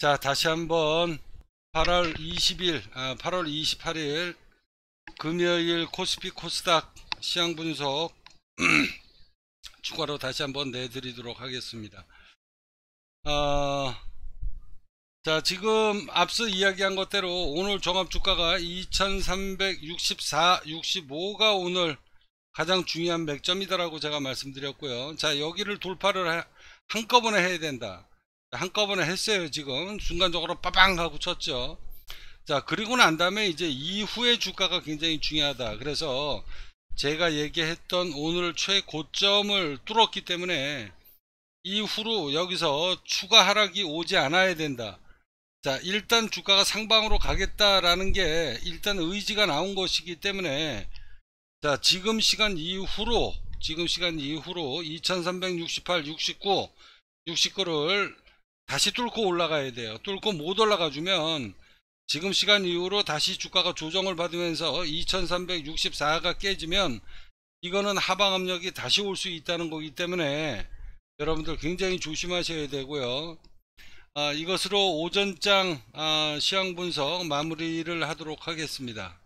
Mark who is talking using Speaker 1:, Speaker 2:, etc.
Speaker 1: 자, 다시 한번 8월 20일, 아, 8월 28일 금요일 코스피 코스닥 시황 분석 추가로 다시 한번 내드리도록 하겠습니다. 어, 자, 지금 앞서 이야기한 것대로 오늘 종합주가가 2364, 65가 오늘 가장 중요한 맥점이다라고 제가 말씀드렸고요. 자, 여기를 돌파를 하- 한꺼번에 해야 된다. 한꺼번에 했어요 지금. 순간적으로 빠방 하고 쳤죠. 자 그리고 난 다음에 이제 이후의 주가가 굉장히 중요하다. 그래서 제가 얘기했던 오늘 최고점을 뚫었기 때문에 이후로 여기서 추가 하락이 오지 않아야 된다. 자 일단 주가가 상방으로 가겠다라는 게 일단 의지가 나온 것이기 때문에 자 지금 시간 이후로 지금 시간 이후로 2368 69 69를 다시 뚫고 올라가야 돼요. 뚫고 못 올라가 주면 지금 시간 이후로 다시 주가가 조정을 받으면서 2364가 깨지면 이거는 하방 압력이 다시 올 수 있다는 거기 때문에 여러분들 굉장히 조심하셔야 되고요. 아, 이것으로 오전장 아, 시황 분석 마무리를 하도록 하겠습니다.